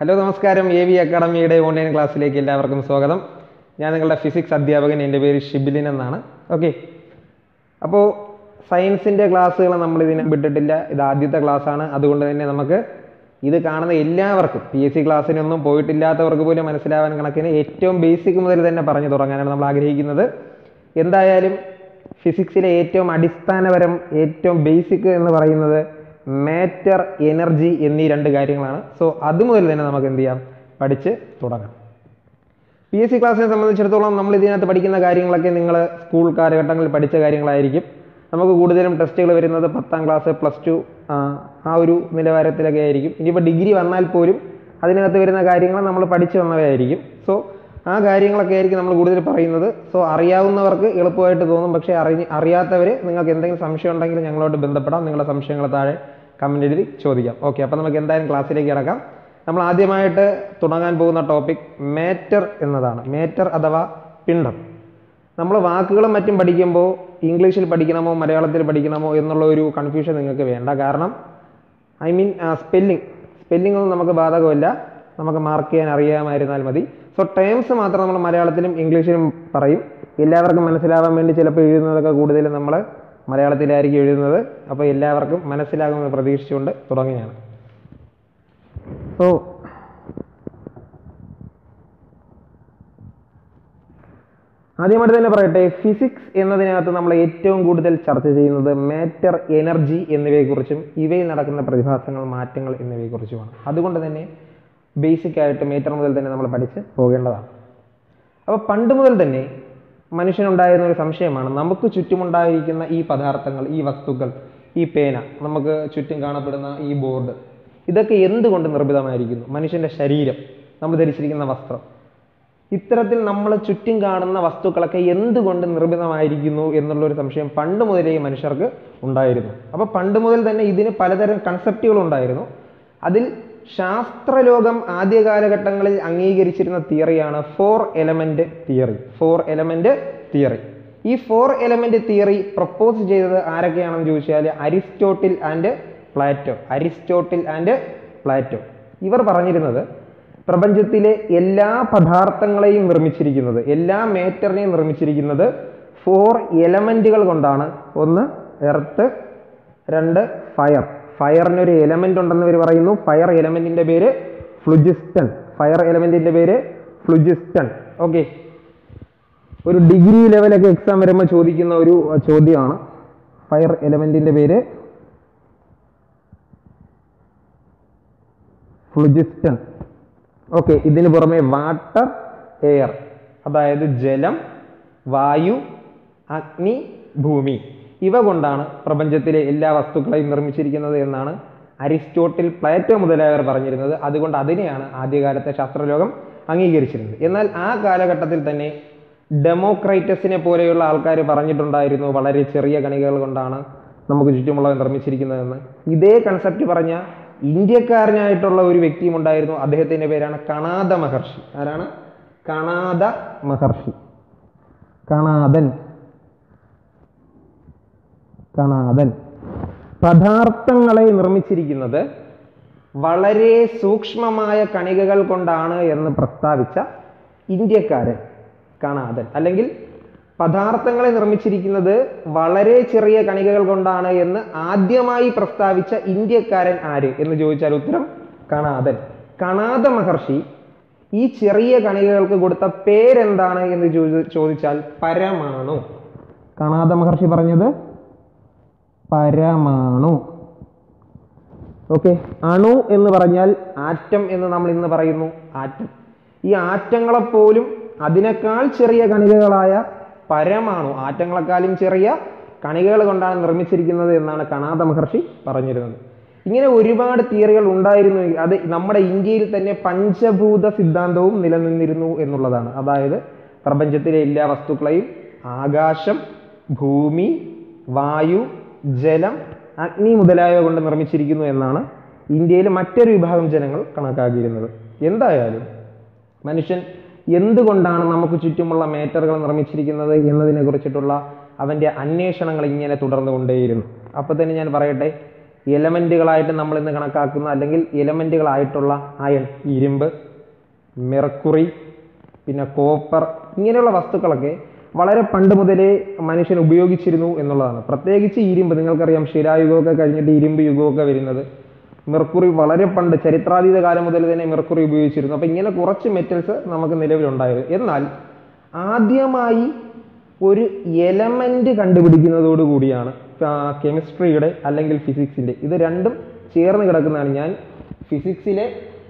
Hello നമസ്കാരം. A V അക്കാഡമിയുടെ online ക്ലാസ്സിലേക്ക് എല്ലാവർക്കും സ്വാഗതം. ഞാൻ നിങ്ങളുടെ ഫിസിക്സ് അധ്യാപകൻ. എന്റെ പേര് ഷിബിലിൻ എന്നാണ്. ഓക്കെ അപ്പോൾ സയൻസിന്റെ ക്ലാസ്സുകൾ നമ്മൾ ഇതിനെ വിട്ടിട്ടില്ല. ഇത് ആദ്യത്തെ ക്ലാസ്സാണ് അതുകൊണ്ട് തന്നെ നമുക്ക് ഇത് കാണുന്ന എല്ലാവർക്കും പി എസ് സി ക്ലാസ്സിനൊന്നും പോയിട്ടില്ലാത്തവർക്ക് പോലും മനസ്സിലാവാൻ കണക്കിന് ഏറ്റവും ബേസിക് മുതൽ തന്നെ പറഞ്ഞു തുടങ്ങാനാണ് നമ്മൾ ആഗ്രഹിക്കുന്നത്. എന്തായാലും ഫിസിക്സിലെ ഏറ്റവും അടിസ്ഥാനപരം ഏറ്റവും ബേസിക് എന്ന് പറയുന്നത് മാറ്റർ എനർജി എന്നീ രണ്ട് കാര്യങ്ങളാണ്. സോ അതുമുതൽ തന്നെ നമുക്ക് എന്ത് ചെയ്യാം? പഠിച്ച് തുടങ്ങാം. പി എസ് സി ക്ലാസ്സിനെ സംബന്ധിച്ചിടത്തോളം നമ്മൾ ഇതിനകത്ത് പഠിക്കുന്ന കാര്യങ്ങളൊക്കെ നിങ്ങൾ സ്കൂൾ കാലഘട്ടങ്ങളിൽ പഠിച്ച കാര്യങ്ങളായിരിക്കും. നമുക്ക് കൂടുതലും ടെസ്റ്റുകൾ വരുന്നത് പത്താം ക്ലാസ് പ്ലസ് ടു ആ ഒരു നിലവാരത്തിലൊക്കെ ആയിരിക്കും. ഇനിയിപ്പോൾ ഡിഗ്രി വന്നാൽ പോലും അതിനകത്ത് വരുന്ന കാര്യങ്ങൾ നമ്മൾ പഠിച്ചു വന്നവയായിരിക്കും. സോ ആ കാര്യങ്ങളൊക്കെ ആയിരിക്കും നമ്മൾ കൂടുതൽ പറയുന്നത്. സോ അറിയാവുന്നവർക്ക് എളുപ്പമായിട്ട് തോന്നും. പക്ഷേ അറിയാത്തവർ നിങ്ങൾക്ക് എന്തെങ്കിലും സംശയം ഉണ്ടെങ്കിൽ ഞങ്ങളോട് ബന്ധപ്പെടാം. നിങ്ങളുടെ സംശയങ്ങൾ താഴെ കമന്റ് എഴുതി ചോദിക്കാം. ഓക്കെ അപ്പോൾ നമുക്ക് എന്തായാലും ക്ലാസ്സിലേക്ക് കിടക്കാം. നമ്മൾ ആദ്യമായിട്ട് തുടങ്ങാൻ പോകുന്ന ടോപ്പിക് മേറ്റർ എന്നതാണ്. മേറ്റർ അഥവാ പിണ്ഡം. നമ്മൾ വാക്കുകളും മറ്റും പഠിക്കുമ്പോൾ ഇംഗ്ലീഷിൽ പഠിക്കണമോ മലയാളത്തിൽ പഠിക്കണമോ എന്നുള്ള ഒരു കൺഫ്യൂഷൻ നിങ്ങൾക്ക് വേണ്ട. കാരണം ഐ മീൻ സ്പെല്ലിംഗ് സ്പെല്ലിംഗ് ഒന്നും നമുക്ക് ബാധകമല്ല. നമുക്ക് മാർക്ക് ചെയ്യാൻ അറിയാമായിരുന്നാൽ മതി. സോ ടേംസ് മാത്രം നമ്മൾ മലയാളത്തിലും ഇംഗ്ലീഷിലും പറയും. എല്ലാവർക്കും മനസ്സിലാവാൻ വേണ്ടി ചിലപ്പോൾ എഴുതുന്നതൊക്കെ കൂടുതലും നമ്മൾ മലയാളത്തിലായിരിക്കും എഴുതുന്നത്. അപ്പോൾ എല്ലാവർക്കും മനസ്സിലാകുമെന്ന് പ്രതീക്ഷിച്ചുകൊണ്ട് തുടങ്ങുകയാണ്. സോ ആദ്യമായിട്ട് തന്നെ പറയട്ടെ ഫിസിക്സ് എന്നതിനകത്ത് നമ്മൾ ഏറ്റവും കൂടുതൽ ചർച്ച ചെയ്യുന്നത് മാറ്റർ എനർജി എന്നിവയെക്കുറിച്ചും ഇവയിൽ നടക്കുന്ന പ്രതിഭാസങ്ങൾ മാറ്റങ്ങൾ എന്നിവയെക്കുറിച്ചുമാണ്. അതുകൊണ്ട് തന്നെ ബേസിക് ആയിട്ട് മീറ്റർ മുതൽ തന്നെ നമ്മൾ പഠിച്ച് പോകേണ്ടതാണ്. അപ്പോൾ പണ്ട് മുതൽ തന്നെ മനുഷ്യനുണ്ടായിരുന്ന ഒരു സംശയമാണ്. നമുക്ക് ചുറ്റുമുണ്ടായിരിക്കുന്ന ഈ പദാർത്ഥങ്ങൾ ഈ വസ്തുക്കൾ ഈ പേന നമുക്ക് ചുറ്റും കാണപ്പെടുന്ന ഈ ബോർഡ് ഇതൊക്കെ എന്തുകൊണ്ട് നിർമ്മിതമായിരിക്കുന്നു? മനുഷ്യന്റെ ശരീരം നമ്മൾ ധരിച്ചിരിക്കുന്ന വസ്ത്രം. ഇത്തരത്തിൽ നമ്മൾ ചുറ്റും കാണുന്ന വസ്തുക്കളൊക്കെ എന്തുകൊണ്ട് നിർമ്മിതമായിരിക്കുന്നു എന്നുള്ളൊരു സംശയം പണ്ട് മുതലേ മനുഷ്യർക്ക് ഉണ്ടായിരുന്നു. അപ്പോൾ പണ്ട് മുതൽ തന്നെ ഇതിന് പലതരം കൺസെപ്റ്റുകൾ ഉണ്ടായിരുന്നു. അതിൽ ശാസ്ത്രലോകം ആദ്യ കാലഘട്ടങ്ങളിൽ അംഗീകരിച്ചിരുന്ന തിയറിയാണ് four element theory. Four element theory. ഈ ഫോർ എലമെന്റ് തിയറി പ്രപ്പോസ് ചെയ്തത് ആരൊക്കെയാണെന്ന് ചോദിച്ചാൽ Aristotle and Plato. Aristotle and Plato. ഇവർ പറഞ്ഞിരുന്നത് പ്രപഞ്ചത്തിലെ എല്ലാ പദാർത്ഥങ്ങളെയും നിർമ്മിച്ചിരിക്കുന്നത് എല്ലാ മേറ്ററിനെയും നിർമ്മിച്ചിരിക്കുന്നത് ഫോർ എലമെന്റുകൾ കൊണ്ടാണ്. ഒന്ന് എർത്ത് രണ്ട് ഫയർ. ഫയറിനൊരു എലമെന്റ് ഉണ്ടെന്ന് ഇവർ പറയുന്നു. ഫയർ എലമെന്റിന്റെ പേര് ഫ്ലുജിസ്റ്റൺ ഫയർ എലമെന്റിന്റെ പേര് ഫ്ലുജിസ്റ്റൺ ഓക്കെ ഒരു ഡിഗ്രി ലെവലൊക്കെ എക്സാം വരുമ്പോൾ ചോദിക്കുന്ന ഒരു ചോദ്യമാണ്. ഫയർ എലമെന്റിന്റെ പേര് ഫ്ലുജിസ്റ്റൺ ഓക്കെ ഇതിന് പുറമെ വാട്ടർ എയർ അതായത് ജലം വായു അഗ്നി ഭൂമി. ഇവ കൊണ്ടാണ് പ്രപഞ്ചത്തിലെ എല്ലാ വസ്തുക്കളെയും നിർമ്മിച്ചിരിക്കുന്നത് എന്നാണ് അരിസ്റ്റോട്ടിൽ പ്ലേറ്റോ മുതലായവർ പറഞ്ഞിരുന്നത്. അതുകൊണ്ട് അതിനെയാണ് ആദ്യകാലത്തെ ശാസ്ത്രലോകം അംഗീകരിച്ചിരുന്നത്. എന്നാൽ ആ കാലഘട്ടത്തിൽ തന്നെ ഡെമോക്രൈറ്റസിനെ പോലെയുള്ള ആൾക്കാർ പറഞ്ഞിട്ടുണ്ടായിരുന്നു വളരെ ചെറിയ കണികകൾ കൊണ്ടാണ് നമുക്ക് ചുറ്റുമുള്ളവ നിർമ്മിച്ചിരിക്കുന്നതെന്ന്. ഇതേ കൺസെപ്റ്റ് പറഞ്ഞ ഇന്ത്യക്കാരനായിട്ടുള്ള ഒരു വ്യക്തിയും ഉണ്ടായിരുന്നു. അദ്ദേഹത്തിന്റെ പേരാണ് കണാദ മഹർഷി. ആരാണ്? കണാദ മഹർഷി. കണാദൻ. കണാദൻ. പദാർത്ഥങ്ങളെ നിർമ്മിച്ചിരിക്കുന്നത് വളരെ സൂക്ഷ്മമായ കണികകൾ കൊണ്ടാണ് എന്ന് പ്രസ്താവിച്ച ഇന്ത്യക്കാരൻ കാണാതൻ അല്ലെങ്കിൽ പദാർത്ഥങ്ങളെ നിർമ്മിച്ചിരിക്കുന്നത് വളരെ ചെറിയ കണികകൾ കൊണ്ടാണ് എന്ന് ആദ്യമായി പ്രസ്താവിച്ച ഇന്ത്യക്കാരൻ ആര് എന്ന് ചോദിച്ചാൽ ഉത്തരം കണാതൻ കണാത മഹർഷി ഈ ചെറിയ കണികകൾക്ക് കൊടുത്ത പേരെന്താണ് എന്ന് ചോദിച്ചാൽ പരമാണു. കണാത മഹർഷി പറഞ്ഞത് പരമാണു. ഓക്കെ? അണു എന്ന് പറഞ്ഞാൽ ആറ്റം എന്ന് നമ്മൾ ഇന്ന് പറയുന്നു. ആറ്റം. ഈ ആറ്റങ്ങളെ പോലും അതിനേക്കാൾ ചെറിയ കണികകളായ പരമാണു. ആറ്റങ്ങളെക്കാളും ചെറിയ കണികകൾ കൊണ്ടാണ് നിർമ്മിച്ചിരിക്കുന്നത് എന്നാണ് കണാദ മഹർഷി പറഞ്ഞിരുന്നത്. ഇങ്ങനെ ഒരുപാട് തിയറികൾ ഉണ്ടായിരുന്നു അത് നമ്മുടെ ഇന്ത്യയിൽ തന്നെ പഞ്ചഭൂത സിദ്ധാന്തവും നിലനിന്നിരുന്നു എന്നുള്ളതാണ്. അതായത് പ്രപഞ്ചത്തിലെ എല്ലാ വസ്തുക്കളെയും ആകാശം ഭൂമി വായു ജലം അഗ്നി മുതലായവ കൊണ്ട് നിർമ്മിച്ചിരിക്കുന്നു എന്നാണ് ഇന്ത്യയിലെ മറ്റൊരു വിഭാഗം ജനങ്ങൾ കണക്കാക്കിയിരുന്നത്. എന്തായാലും മനുഷ്യൻ എന്തുകൊണ്ടാണ് നമുക്ക് ചുറ്റുമുള്ള മേറ്ററുകൾ നിർമ്മിച്ചിരിക്കുന്നത് എന്നതിനെ കുറിച്ചിട്ടുള്ള അവന്റെ അന്വേഷണങ്ങൾ ഇങ്ങനെ തുടർന്നു കൊണ്ടേയിരുന്നു. അപ്പോൾ തന്നെ ഞാൻ പറയട്ടെ എലമെന്റുകളായിട്ട് നമ്മൾ ഇന്ന് കണക്കാക്കുന്ന അല്ലെങ്കിൽ എലമെന്റുകളായിട്ടുള്ള അയൺ ഇരുമ്പ് മെർക്കുറി പിന്നെ കോപ്പർ ഇങ്ങനെയുള്ള വസ്തുക്കളൊക്കെ വളരെ പണ്ട് മുതലേ മനുഷ്യൻ ഉപയോഗിച്ചിരുന്നു എന്നുള്ളതാണ്. പ്രത്യേകിച്ച് ഇരുമ്പ് നിങ്ങൾക്കറിയാം ശിലായുഗമൊക്കെ കഴിഞ്ഞിട്ട് ഇരുമ്പ് യുഗമൊക്കെ വരുന്നത്. മെർക്കുറി വളരെ പണ്ട് ചരിത്രാതീത കാലം മുതൽ തന്നെ മെർക്കുറി ഉപയോഗിച്ചിരുന്നു. അപ്പം ഇങ്ങനെ കുറച്ച് മെറ്റൽസ് നമുക്ക് നിലവിലുണ്ടായിരുന്നു എന്നാൽ ആദ്യമായി ഒരു എലമെന്റ് കണ്ടുപിടിക്കുന്നതോട് കൂടിയാണ് കെമിസ്ട്രിയുടെ അല്ലെങ്കിൽ ഫിസിക്സിന്റെ ഇത് രണ്ടും ചേർന്ന് കിടക്കുന്നതാണ്. ഞാൻ ഫിസിക്സിലെ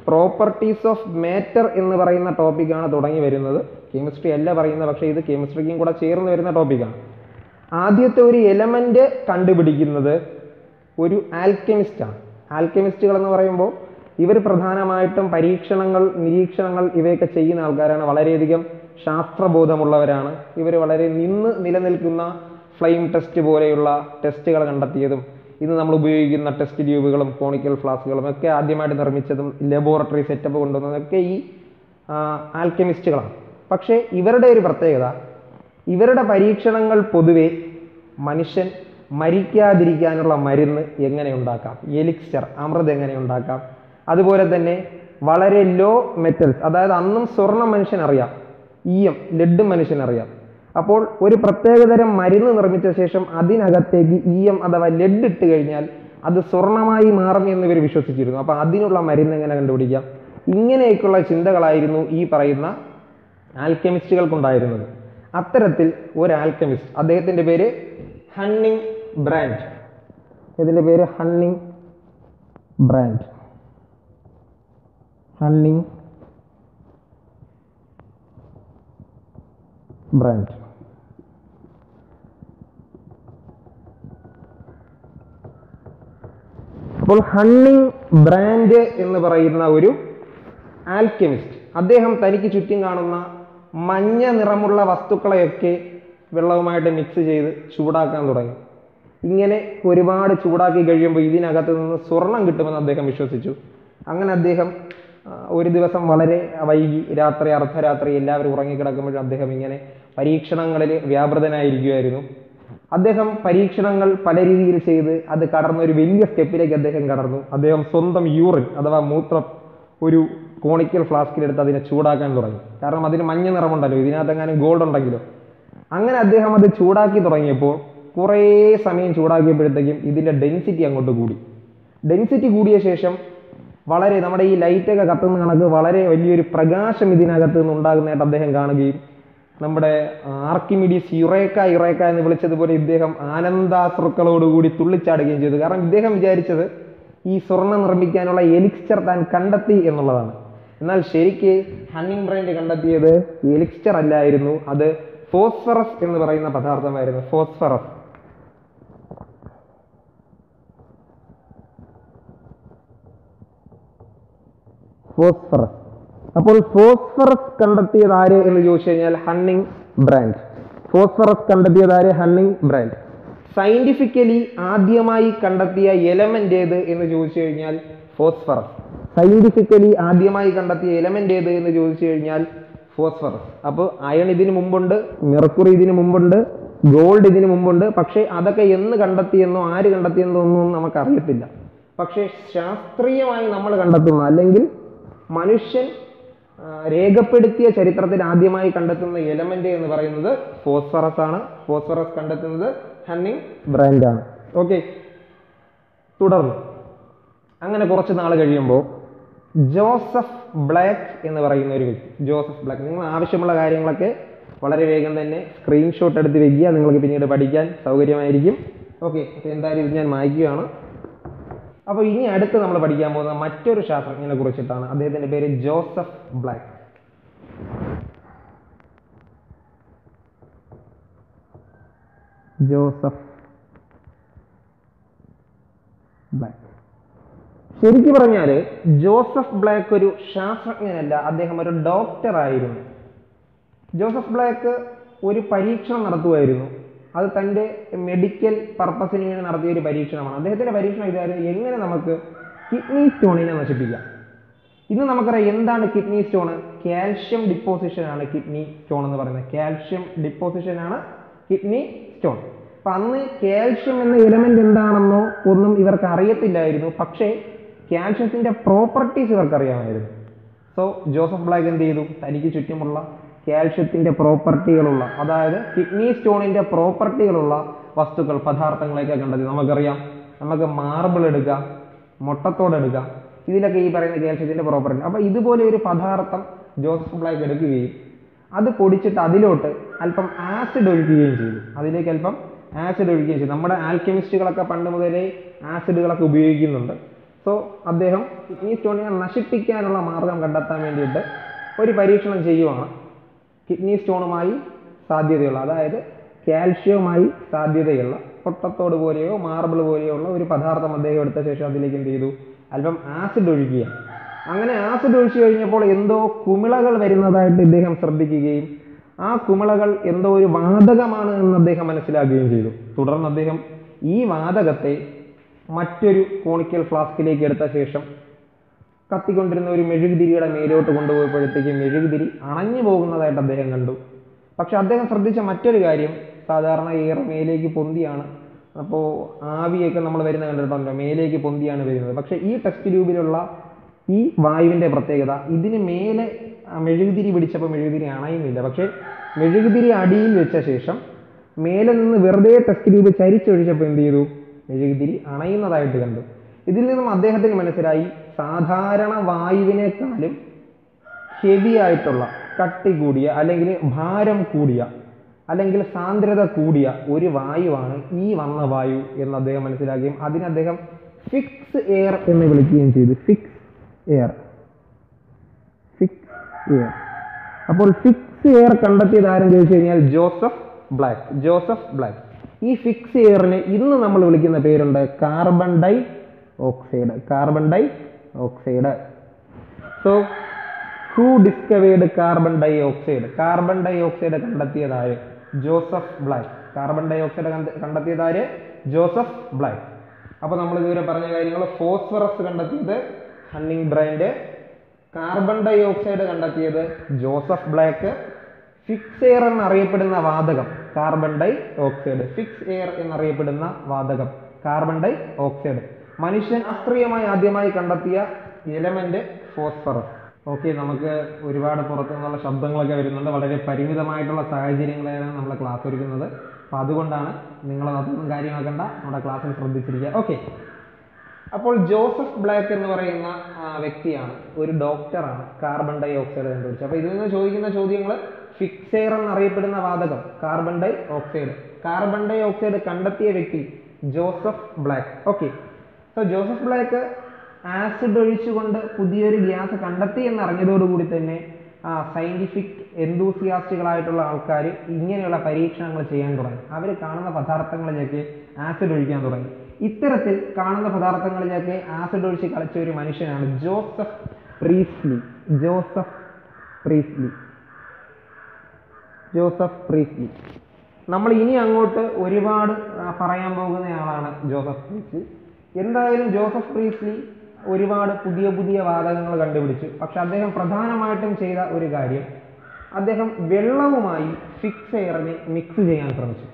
പ്രോപ്പർട്ടീസ് ഓഫ് മാറ്റർ എന്ന് പറയുന്ന ടോപ്പിക്കാണ് തുടങ്ങി വരുന്നത്. കെമിസ്ട്രി അല്ല പറയുന്നത് പക്ഷേ ഇത് കെമിസ്ട്രിക്കും കൂടെ ചേർന്ന് വരുന്ന ടോപ്പിക്കാണ് ആദ്യത്തെ ഒരു എലമെന്റ് കണ്ടുപിടിക്കുന്നത് ഒരു ആൽക്കെമിസ്റ്റാണ് ആൽക്കെമിസ്റ്റുകൾ എന്ന് പറയുമ്പോൾ ഇവർ പ്രധാനമായിട്ടും പരീക്ഷണങ്ങൾ നിരീക്ഷണങ്ങൾ ഇവയൊക്കെ ചെയ്യുന്ന ആൾക്കാരാണ്. വളരെയധികം ശാസ്ത്രബോധമുള്ളവരാണ്. ഇവർ വളരെ നിന്ന് നിലനിൽക്കുന്ന ഫ്ലെയിം ടെസ്റ്റ് പോലെയുള്ള ടെസ്റ്റുകൾ കണ്ടെത്തിയതും ഇന്ന് നമ്മൾ ഉപയോഗിക്കുന്ന ടെസ്റ്റ് ട്യൂബുകളും കോണിക്കൽ ഫ്ലാസ്കുകളും ഒക്കെ ആദ്യമായിട്ട് നിർമ്മിച്ചതും ലബോറട്ടറി സെറ്റപ്പ് കൊണ്ടുവന്നതൊക്കെ ഈ ആൽക്കെമിസ്റ്റുകളാണ് പക്ഷേ ഇവരുടെ ഒരു പ്രത്യേകത ഇവരുടെ പരീക്ഷണങ്ങൾ പൊതുവെ മനുഷ്യൻ മരിക്കാതിരിക്കാനുള്ള മരുന്ന് എങ്ങനെ ഉണ്ടാക്കാം? എലിക്സ്ചർ അമൃത് എങ്ങനെ ഉണ്ടാക്കാം? അതുപോലെ തന്നെ വളരെ ലോ മെറ്റൽസ് അതായത് അന്നും സ്വർണം മനുഷ്യനറിയാം ഈയം ലെഡ് മനുഷ്യനറിയാം. അപ്പോൾ ഒരു പ്രത്യേകതരം മരുന്ന് നിർമ്മിച്ച ശേഷം അതിനകത്തേക്ക് ഈയം അഥവാ ലെഡ് ഇട്ട് കഴിഞ്ഞാൽ അത് സ്വർണമായി മാറും എന്ന് ഇവർ വിശ്വസിച്ചിരുന്നു. അപ്പോൾ അതിനുള്ള മരുന്ന് എങ്ങനെ കണ്ടുപിടിക്കാം? ഇങ്ങനെയൊക്കെയുള്ള ചിന്തകളായിരുന്നു ഈ പറയുന്ന ആൽക്കെമിസ്റ്റുകൾക്കുണ്ടായിരുന്നത്. അത്തരത്തിൽ ഒരു ആൽക്കെമിസ്റ്റ് അദ്ദേഹത്തിന്റെ പേര് ഹണ്ണിങ് ബ്രാൻഡ്. ഇതിന്റെ പേര് ഹണ്ണിങ് ബ്രാൻഡ്. ഹണ്ണിങ് ബ്രാൻഡ്. അപ്പോൾ ഹണ്ണിങ് ബ്രാൻഡ് എന്ന് പറയുന്ന ഒരു ആൽക്കെമിസ്റ്റ് അദ്ദേഹം തനിക്ക് ചുറ്റും കാണുന്ന മഞ്ഞ നിറമുള്ള വസ്തുക്കളെയൊക്കെ വെള്ളവുമായിട്ട് മിക്സ് ചെയ്ത് ചൂടാക്കാൻ തുടങ്ങി. ഇങ്ങനെ ഒരുപാട് ചൂടാക്കി കഴിയുമ്പോൾ ഇതിനകത്ത് നിന്ന് സ്വർണം കിട്ടുമെന്ന് അദ്ദേഹം വിശ്വസിച്ചു. അങ്ങനെ അദ്ദേഹം ഒരു ദിവസം വളരെ വൈകി രാത്രി അർദ്ധരാത്രി എല്ലാവരും ഉറങ്ങിക്കിടക്കുമ്പോഴും അദ്ദേഹം ഇങ്ങനെ പരീക്ഷണങ്ങളിൽ വ്യാപൃതനായിരിക്കുമായിരുന്നു. അദ്ദേഹം പരീക്ഷണങ്ങൾ പല രീതിയിൽ ചെയ്ത് അത് കടർന്ന ഒരു വലിയ സ്റ്റെപ്പിലേക്ക് അദ്ദേഹം കടന്നു. അദ്ദേഹം സ്വന്തം യൂറിൻ അഥവാ മൂത്രം ഒരു കോണിക്കൽ ഫ്ലാസ്കിലെടുത്ത് അതിനെ ചൂടാക്കാൻ തുടങ്ങി. കാരണം അതിന് മഞ്ഞ നിറമുണ്ടല്ലോ ഇതിനകത്ത് എങ്ങാനും ഗോൾഡ് ഉണ്ടെങ്കിലോ. അങ്ങനെ അദ്ദേഹം അത് ചൂടാക്കി തുടങ്ങിയപ്പോൾ കുറേ സമയം ചൂടാക്കിയപ്പോഴത്തേക്കും ഇതിന്റെ ഡെൻസിറ്റി അങ്ങോട്ട് കൂടി. ഡെൻസിറ്റി കൂടിയ ശേഷം വളരെ നമ്മുടെ ഈ ലൈറ്റൊക്കെ കത്തുന്ന കണക്ക് വളരെ വലിയൊരു പ്രകാശം ഇതിനകത്ത് നിന്ന് ഉണ്ടാകുന്നതായിട്ട് അദ്ദേഹം കാണുകയും നമ്മുടെ ആർക്കിമിഡീസ് ഇറേക്ക ഇറേക്ക എന്ന് വിളിച്ചതുപോലെ ഇദ്ദേഹം ആനന്ദാശ്രുക്കളോടുകൂടി തുള്ളിച്ചാടുകയും ചെയ്തു. കാരണം ഇദ്ദേഹം വിചാരിച്ചത് ഈ സ്വർണം നിർമ്മിക്കാനുള്ള എലിക്സ്ചർ താൻ കണ്ടെത്തി എന്നുള്ളതാണ്. എന്നാൽ ശരിക്ക് ഹണ്ണിങ് ബ്രൈൻഡ് കണ്ടെത്തിയത് എലിക്സ്ചർ അല്ലായിരുന്നു. അത് ഫോസ്ഫറസ് എന്ന് പറയുന്ന പദാർത്ഥമായിരുന്നു. ഫോസ്ഫറസ്. ഫോസ്ഫറസ്. അപ്പോൾ ഫോസ്ഫറസ് കണ്ടെത്തിയത് ആര് എന്ന് ചോദിച്ചു കഴിഞ്ഞാൽ ഹണ്ണിങ് ബ്രാൻഡ്. ഫോസ്ഫറസ് കണ്ടെത്തിയത് ആര്? ഹണ്ണിങ് ബ്രാൻഡ്. സയന്റിഫിക്കലി ആദ്യമായി കണ്ടെത്തിയ എലമെന്റ് ഏത് എന്ന് ചോദിച്ചു കഴിഞ്ഞാൽ ഫോസ്ഫറസ്. സയന്റിഫിക്കലി ആദ്യമായി കണ്ടെത്തിയ എലമെന്റ് ഏത് എന്ന് ചോദിച്ചു കഴിഞ്ഞാൽ ഫോസ്ഫറസ്. അപ്പോൾ അയൺ ഇതിനു മുമ്പുണ്ട് മെർക്കുറി ഇതിനു മുമ്പുണ്ട് ഗോൾഡ് ഇതിനു മുമ്പുണ്ട്. പക്ഷേ അതൊക്കെ എന്ന് കണ്ടെത്തിയെന്നോ ആര് കണ്ടെത്തിയെന്നോ ഒന്നും നമുക്കറിയത്തില്ല. പക്ഷേ ശാസ്ത്രീയമായി നമ്മൾ കണ്ടെത്തുന്ന. അല്ലെങ്കിൽ മനുഷ്യൻ രേഖപ്പെടുത്തിയ ചരിത്രത്തിൽ ആദ്യമായി കണ്ടെത്തുന്ന എലമെന്റ് എന്ന് പറയുന്നത് ഫോസ്ഫറസ് ആണ്. ഫോസ്ഫറസ് കണ്ടെത്തുന്നത് ഹണ്ണിങ് ബ്രാൻഡ് ആണ്. ഓക്കെ. തുടർന്ന് അങ്ങനെ കുറച്ച് നാൾ കഴിയുമ്പോൾ ജോസഫ് ബ്ലാക്ക് എന്ന് പറയുന്ന ഒരു വ്യക്തി ജോസഫ് ബ്ലാക്ക്. നിങ്ങൾ ആവശ്യമുള്ള കാര്യങ്ങളൊക്കെ വളരെ വേഗം തന്നെ സ്ക്രീൻഷോട്ട് എടുത്ത് വെക്കുക. നിങ്ങൾക്ക് പിന്നീട് പഠിക്കാൻ സൗകര്യമായിരിക്കും. ഓക്കെ. അപ്പോൾ എന്തായാലും ഇത് ഞാൻ മായ്ക്കുകയാണ്. അപ്പോൾ ഇനി അടുത്ത് നമ്മൾ പഠിക്കാൻ പോകുന്ന മറ്റൊരു ശാസ്ത്രജ്ഞനെ കുറിച്ചിട്ടാണ്. അദ്ദേഹത്തിന്റെ പേര് ജോസഫ് ബ്ലാക്ക്. Joseph black. ശരിക്കും പറഞ്ഞാൽ ജോസഫ് ബ്ലാക്ക് ഒരു ശാസ്ത്രജ്ഞനല്ല അദ്ദേഹം ഒരു ഡോക്ടർ ആയിരുന്നു ജോസഫ് ബ്ലാക്ക് ഒരു പരീക്ഷണം നടത്തുമായിരുന്നു. അത് തന്റെ മെഡിക്കൽ പർപ്പസിന് വേണ്ടി നടത്തിയ ഒരു പരീക്ഷണമാണ്. അദ്ദേഹത്തിന്റെ പരീക്ഷണം ഇതായിരുന്നു എങ്ങനെ നമുക്ക് കിഡ്നി സ്റ്റോണിനെ നശിപ്പിക്കാം? ഇന്ന് നമുക്കറിയാം എന്താണ് കിഡ്നി സ്റ്റോൺ കാൽഷ്യം ഡിപ്പോസിഷൻ ആണ് കിഡ്നി സ്റ്റോൺ എന്ന് പറയുന്നത്. കാൽഷ്യം ഡിപ്പോസിഷൻ ആണ് കിഡ്നി സ്റ്റോൺ അപ്പം അന്ന് കാൽഷ്യം എന്ന എലമെന്റ് എന്താണെന്നോ ഒന്നും ഇവർക്ക് അറിയത്തില്ലായിരുന്നു. പക്ഷേ കാൽഷ്യത്തിന്റെ പ്രോപ്പർട്ടീസ് ഇവർക്ക് അറിയാമായിരുന്നു സോ ജോസഫ് ബ്ലാക്ക് എന്ത് ചെയ്തു? തനിക്ക് ചുറ്റുമുള്ള കാൽഷ്യത്തിന്റെ പ്രോപ്പർട്ടികളുള്ള അതായത് കിഡ്നി സ്റ്റോണിന്റെ പ്രോപ്പർട്ടികളുള്ള വസ്തുക്കൾ പദാർത്ഥങ്ങളെയൊക്കെ കണ്ടത് നമുക്കറിയാം നമുക്ക് മാർബിൾ എടുക്കാം മുട്ടത്തോടെടുക്കാം ഇതിലൊക്കെ ഈ പറയുന്ന കാൽഷ്യത്തിന്റെ പ്രോപ്പർട്ടി. അപ്പോൾ ഇതുപോലെ ഒരു പദാർത്ഥം ജോസഫ് ബ്ലാക്ക് എടുക്കുകയും അത് പൊടിച്ചിട്ട് അതിലോട്ട് അല്പം ആസിഡ് ഒഴിക്കുകയും ചെയ്തു. അതിലേക്ക് അല്പം ആസിഡ് ഒഴിക്കുകയും ചെയ്തു. നമ്മുടെ ആൽക്കെമിസ്റ്റുകളൊക്കെ പണ്ട് മുതലേ ആസിഡുകളൊക്കെ ഉപയോഗിക്കുന്നുണ്ട്. സോ അദ്ദേഹം ഈ സ്റ്റോണിനെ നശിപ്പിക്കാനുള്ള മാർഗം കണ്ടെത്താൻ വേണ്ടിയിട്ട് ഒരു പരീക്ഷണം ചെയ്യുവാണ്. കിഡ്നി സ്റ്റോണുമായി സാധ്യതയുള്ള അതായത് കാൽഷ്യവുമായി സാധ്യതയുള്ള പൊട്ടത്തോട് പോലെയോ മാർബിൾ പോലെയോ ഉള്ള ഒരു പദാർത്ഥം അദ്ദേഹം എടുത്ത ശേഷം അതിലേക്ക് എന്ത് ചെയ്തു? അല്പം ആസിഡ് ഒഴുകിയ അങ്ങനെ ആസിഡ് ഒഴിച്ചു കഴിഞ്ഞപ്പോൾ എന്തോ കുമിളകൾ വരുന്നതായിട്ട് ഇദ്ദേഹം ശ്രദ്ധിക്കുകയും ആ കുമിളകൾ എന്തോ ഒരു വാതകമാണ് എന്ന് അദ്ദേഹം മനസ്സിലാക്കുകയും ചെയ്തു. തുടർന്ന് അദ്ദേഹം ഈ വാതകത്തെ മറ്റൊരു കോണിക്കൽ ഫ്ലാസ്കിലേക്ക് എടുത്ത ശേഷം കത്തിക്കൊണ്ടിരുന്ന ഒരു മെഴുകുതിരിയുടെ മേലോട്ട് കൊണ്ടുപോയപ്പോഴത്തേക്ക് മെഴുകുതിരി അണഞ്ഞു പോകുന്നതായിട്ട് അദ്ദേഹം കണ്ടു. പക്ഷെ അദ്ദേഹം ശ്രദ്ധിച്ച മറ്റൊരു കാര്യം സാധാരണ ഏറെ മേലേക്ക് പൊന്തിയാണ്. അപ്പോൾ ആവിയൊക്കെ നമ്മൾ വരുന്ന കണ്ടിട്ടുണ്ടല്ലോ മേലേക്ക് പൊന്തിയാണ് വരുന്നത്. പക്ഷെ ഈ ടെസ്റ്റ് ട്യൂബിലുള്ള ഈ വായുവിന്റെ പ്രത്യേകത ഇതിന് മേലെ മെഴുകുതിരി പിടിച്ചപ്പോൾ മെഴുകുതിരി അണയുന്നില്ല. പക്ഷേ മെഴുകുതിരി അടിയിൽ വെച്ച ശേഷം മേലെ നിന്ന് വെറുതെ ടെസ്റ്റ് ട്യൂബ് ചരിച്ചൊഴിച്ചപ്പോൾ എന്ത് ചെയ്തു? മെഴുകുതിരി അണയുന്നതായിട്ട് കണ്ടു. ഇതിൽ നിന്നും അദ്ദേഹത്തിന് മനസ്സിലായി സാധാരണ വായുവിനേക്കാളും ഹെവി ആയിട്ടുള്ള കട്ടി കൂടിയ അല്ലെങ്കിൽ ഭാരം കൂടിയ അല്ലെങ്കിൽ സാന്ദ്രത കൂടിയ ഒരു വായുവാണ് ഈ വന്ന വായു എന്ന് അദ്ദേഹം മനസ്സിലാക്കുകയും അതിന് അദ്ദേഹം ഫിക്സ് എയർ എന്ന് വിളിക്കുകയും ചെയ്തു. ഫിക്സ് എയർ ഫിക്സ് എയർ അപ്പോൾ ഫിക്സ് എയർ കണ്ടെത്തിയത് ആരും ചോദിച്ചു കഴിഞ്ഞാൽ ജോസഫ് ബ്ലാക്ക്. Joseph Black. ഈ ഫിക്സ് എയറിന് ഇന്ന് നമ്മൾ വിളിക്കുന്ന പേരുണ്ട് carbon dioxide carbon dioxide. So who discovered carbon dioxide carbon dioxide കണ്ടെത്തിയതാര് Joseph Black. Carbon dioxide കണ്ടെത്തിയതാര് ജോസഫ് ബ്ലാക്ക്. അപ്പോൾ നമ്മൾ ഇതുവരെ പറഞ്ഞ കാര്യങ്ങൾ ഫോസ്ഫറസ് കണ്ടെത്തിയത് Hennig Brand. Carbon dioxide കണ്ടെത്തിയത് ജോസഫ് ബ്ലാക്ക്. ഫിക്സ് എയർ എന്നറിയപ്പെടുന്ന വാതകം carbon dioxide fix air എന്നറിയപ്പെടുന്ന വാതകം കാർബൺ ഡൈ ഓക്സൈഡ് മനുഷ്യൻ ശാസ്ത്രീയമായി ആദ്യമായി കണ്ടെത്തിയ എലമെന്റ് ഫോസ്ഫറസ്. ഓക്കെ നമുക്ക് ഒരുപാട് പുറത്തു നിന്നുള്ള ശബ്ദങ്ങളൊക്കെ വരുന്നുണ്ട്. വളരെ പരിമിതമായിട്ടുള്ള സാഹചര്യങ്ങളാണ് നമ്മൾ ക്ലാസ് ഒരുക്കുന്നത്. അപ്പോൾ അതുകൊണ്ടാണ് നിങ്ങൾ അതൊന്നും കാര്യമാക്കണ്ട. നമ്മുടെ ക്ലാസ്സിൽ ശ്രദ്ധിച്ചിരിക്കുക. ഓക്കെ. അപ്പോൾ ജോസഫ് ബ്ലാക്ക് എന്ന് പറയുന്ന വ്യക്തിയാണ്. ഒരു ഡോക്ടറാണ്. കാർബൺ ഡൈ ഓക്സൈഡ് കണ്ടുപിടിച്ചത്. അപ്പോൾ ഇതിൽ നിന്ന് ചോദിക്കുന്ന ചോദ്യങ്ങൾ ഫിക്സെയർ എന്നറിയപ്പെടുന്ന വാതകം carbon dioxide. Carbon dioxide കണ്ടെത്തിയ വ്യക്തി Joseph Black. Okay. So Joseph Black acid ഒഴിച്ചുകൊണ്ട് പുതിയൊരു ഗ്യാസ് കണ്ടെത്തി എന്ന് കൂടി തന്നെ സയന്റിഫിക് എന്തൂസിയാസ്റ്റുകളായിട്ടുള്ള ആൾക്കാർ ഇങ്ങനെയുള്ള പരീക്ഷണങ്ങൾ ചെയ്യാൻ തുടങ്ങി. അവർ കാണുന്ന പദാർത്ഥങ്ങളിലേക്ക് ആസിഡ് ഒഴിക്കാൻ തുടങ്ങി. ഇത്തരത്തിൽ കാണുന്ന പദാർത്ഥങ്ങളിലേക്ക് ആസിഡ് ഒഴിച്ച് കളിച്ച ഒരു മനുഷ്യനാണ് Joseph Priestley. Joseph Priestley. Joseph Priestley. നമ്മൾ ഇനി അങ്ങോട്ട് ഒരുപാട് പറയാൻ പോകുന്ന ആളാണ് ജോസഫ് പ്രീസ്ലി. എന്തായാലും ജോസഫ് പ്രീസ്ലി ഒരുപാട് പുതിയ പുതിയ വാതകങ്ങൾ കണ്ടുപിടിച്ചു. പക്ഷെ അദ്ദേഹം പ്രധാനമായിട്ടും ചെയ്ത ഒരു കാര്യം അദ്ദേഹം വെള്ളവുമായി ഫിക്സ് എയറിനെ മിക്സ് ചെയ്യാൻ ശ്രമിച്ചു.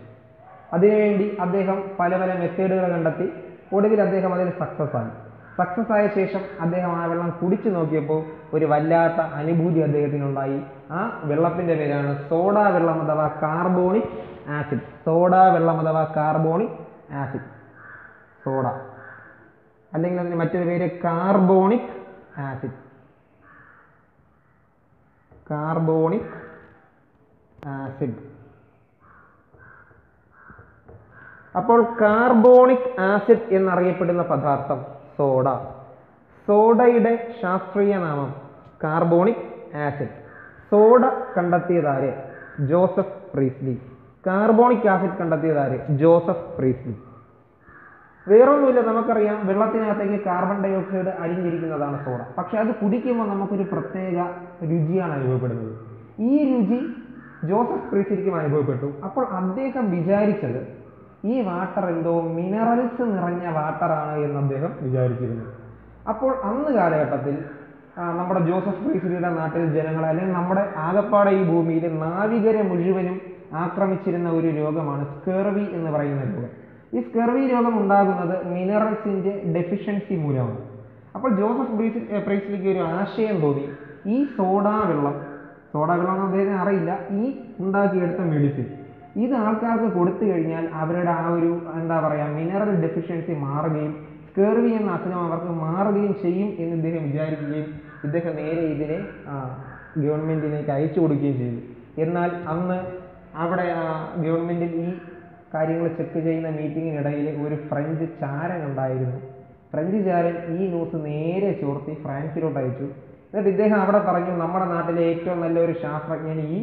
അതിനുവേണ്ടി അദ്ദേഹം പല പല മെത്തേഡുകൾ കണ്ടെത്തി. ഒടുവിൽ അദ്ദേഹം അതിൽ സക്സസ് ആയി. സക്സസ് ആയ ശേഷം അദ്ദേഹം ആ വെള്ളം കുടിച്ചു നോക്കിയപ്പോൾ ഒരു വല്ലാത്ത അനുഭൂതി അദ്ദേഹത്തിനുണ്ടായി. ആ വെള്ളത്തിന്റെ പേരാണ് സോഡ വെള്ളം അഥവാ കാർബോണിക് ആസിഡ്. സോഡ വെള്ളം അഥവാ കാർബോണിക് ആസിഡ്. സോഡ. അല്ലെങ്കിൽ അതിന് മറ്റൊരു പേര് കാർബോണിക് ആസിഡ്. Carbonic acid. അപ്പോൾ കാർബോണിക് ആസിഡ് എന്നറിയപ്പെടുന്ന പദാർത്ഥം സോഡ. സോഡയുടെ ശാസ്ത്രീയ നാമം കാർബോണിക് ആസിഡ്. സോഡ കണ്ടെത്തിയതാര് ജോസഫ് പ്രീസ്ലി. കാർബോണിക് ആസിഡ് കണ്ടെത്തിയതാര് ജോസഫ് പ്രീസ്ലി. വേറൊന്നുമില്ല നമുക്കറിയാം വെള്ളത്തിനകത്തേക്ക് കാർബൺ ഡൈ ഓക്സൈഡ് അലിഞ്ഞിരിക്കുന്നതാണ് സോഡ പക്ഷെ അത് കുടിക്കുമ്പോൾ നമുക്കൊരു പ്രത്യേക രുചിയാണ് അനുഭവപ്പെടുന്നത്. ഈ രുചി ജോസഫ് പ്രീസിരിക്കും അനുഭവപ്പെട്ടു. അപ്പോൾ അദ്ദേഹം വിചാരിച്ചത് ഈ വാട്ടർ എന്തോ മിനറൽസ് നിറഞ്ഞ വാട്ടറാണ് എന്ന് അദ്ദേഹം വിചാരിച്ചിരുന്നു. അപ്പോൾ അന്ന് കാലഘട്ടത്തിൽ നമ്മുടെ ജോസഫ് പ്രീസിരിയുടെ നാട്ടിൽ ജനങ്ങൾ അല്ലെങ്കിൽ നമ്മുടെ ആകപ്പാടെ ഈ ഭൂമിയിൽ നാവികരെ മുഴുവനും ആക്രമിച്ചിരുന്ന ഒരു രോഗമാണ് സ്കേർവി എന്ന് പറയുന്ന രോഗം. ഈ സ്കെർവി രോഗം ഉണ്ടാകുന്നത് മിനറൽസിന്റെ ഡെഫിഷ്യൻസി മൂലമാണ്. അപ്പോൾ ജോസഫ് ബ്രീസ് പ്രൈസിലേക്ക് ഒരു ആശയം തോന്നി. ഈ സോഡാ വെള്ളം സോഡാ വെള്ളം എന്ന് അദ്ദേഹത്തിന് അറിയില്ല. ഈ ഉണ്ടാക്കിയെടുത്ത മെഡിസിൻ ഇത് ആൾക്കാർക്ക് കൊടുത്തു കഴിഞ്ഞാൽ അവരുടെ ആ ഒരു എന്താ പറയുക മിനറൽ ഡെഫിഷ്യൻസി മാറുകയും സ്കേർവി എന്ന അസുഖം അവർക്ക് മാറുകയും ചെയ്യും എന്ന് ഇദ്ദേഹം വിചാരിക്കുകയും ഇദ്ദേഹം നേരെ ഇതിനെ ഗവൺമെന്റിലേക്ക് അയച്ചു കൊടുക്കുകയും ചെയ്തു. എന്നാൽ അന്ന് അവിടെ ആ, ഗവൺമെന്റിൽ ഈ കാര്യങ്ങൾ ചെക്ക് ചെയ്യുന്ന മീറ്റിങ്ങിനിടയിൽ ഒരു ഫ്രഞ്ച് ചാരൻ ഉണ്ടായിരുന്നു. ഫ്രഞ്ച് ചാരൻ ഈ ന്യൂസ് നേരെ ചോർത്തി ഫ്രാൻസിലോട്ട് അയച്ചു. എന്നിട്ട് ഇദ്ദേഹം അവിടെ പറഞ്ഞു നമ്മുടെ നാട്ടിലെ ഏറ്റവും നല്ലൊരു ശാസ്ത്രജ്ഞൻ ഈ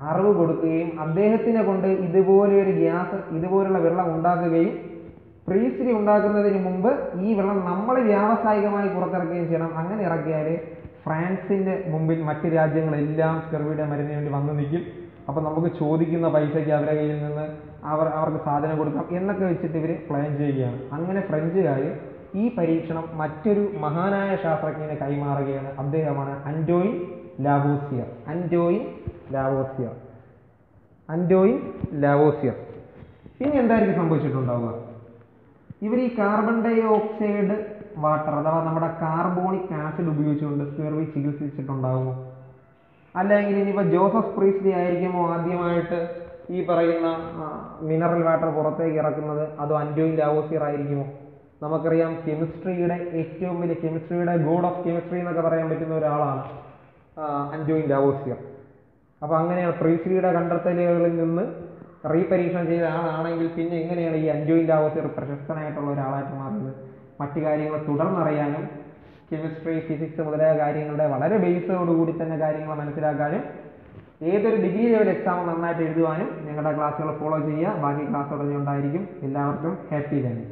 അറിവ് കൊടുക്കുകയും അദ്ദേഹത്തിനെ കൊണ്ട് ഇതുപോലെ ഒരു ഗ്യാസ് ഇതുപോലുള്ള വെള്ളം ഉണ്ടാക്കുകയും പ്രീസ്ത്രീ ഉണ്ടാക്കുന്നതിന് മുമ്പ് ഈ വെള്ളം നമ്മൾ വ്യാവസായികമായി പുറത്തിറക്കുകയും ചെയ്യണം. അങ്ങനെ ഇറക്കിയാൽ ഫ്രാൻസിന്റെ മുമ്പിൽ മറ്റ് രാജ്യങ്ങളെല്ലാം സ്കെർവിയുടെ മരുന്നിന് വേണ്ടി വന്നു നിൽക്കും. അപ്പം നമുക്ക് ചോദിക്കുന്ന പൈസയ്ക്ക് അവരുടെ കയ്യിൽ നിന്ന് അവർ അവർക്ക് സാധനം കൊടുക്കാം എന്നൊക്കെ വെച്ചിട്ട് ഇവർ പ്ലാൻ ചെയ്യുകയാണ്. അങ്ങനെ ഫ്രഞ്ചുകാർ ഈ പരീക്ഷണം മറ്റൊരു മഹാനായ ശാസ്ത്രജ്ഞനെ കൈമാറുകയാണ്. അദ്ദേഹമാണ് Antoine Lavoisier. Antoine Lavoisier. Antoine Lavoisier. ഇനി എന്തായിരിക്കും സംഭവിച്ചിട്ടുണ്ടാവുക? ഇവർ ഈ കാർബൺ ഡൈ ഓക്സൈഡ് വാട്ടർ അഥവാ നമ്മുടെ കാർബോണിക് ആസിഡ് ഉപയോഗിച്ചുകൊണ്ട് സ്കെർവി ചികിത്സിച്ചിട്ടുണ്ടാകുമോ അല്ലെങ്കിൽ ഇനിയിപ്പോൾ ജോസഫ് പ്രീസ്ലി ആയിരിക്കുമോ ആദ്യമായിട്ട് ഈ പറയുന്ന മിനറൽ വാട്ടർ പുറത്തേക്ക് ഇറക്കുന്നത് അതോ അന്റോയിൻ ലാവോസിയർ ആയിരിക്കുമോ? നമുക്കറിയാം കെമിസ്ട്രിയുടെ ഏറ്റവും വലിയ കെമിസ്ട്രിയുടെ ഗോഡ് ഓഫ് കെമിസ്ട്രി എന്നൊക്കെ പറയാൻ പറ്റുന്ന ഒരാളാണ് ആ, ആവോസിയർ അപ്പോൾ അങ്ങനെയാണ് പ്രീസ്ലിയുടെ കണ്ടെത്തലുകളിൽ നിന്ന് റീപരീക്ഷണം ചെയ്ത ആളാണെങ്കിൽ പിന്നെ എങ്ങനെയാണ് ഈ അൻജോയിൻ ലാവോസിയർ പ്രശസ്തനായിട്ടുള്ള ഒരാളായിട്ട് മാറുന്നത്? മറ്റു കാര്യങ്ങൾ തുടർന്നറിയാനും കെമിസ്ട്രി ഫിസിക്സ് മുതലായ കാര്യങ്ങളുടെ വളരെ ബേസോടുകൂടി തന്നെ കാര്യങ്ങൾ മനസ്സിലാക്കാനും ഏതൊരു ഡിഗ്രി ലെവൽ എക്സാം നന്നായിട്ട് എഴുതുവാനും ഞങ്ങളുടെ ക്ലാസ്സുകൾ ഫോളോ ചെയ്യുക. ബാക്കി ക്ലാസ് ഉടനെ ഉണ്ടായിരിക്കും. എല്ലാവർക്കും ഹാപ്പി ലേണിംഗ്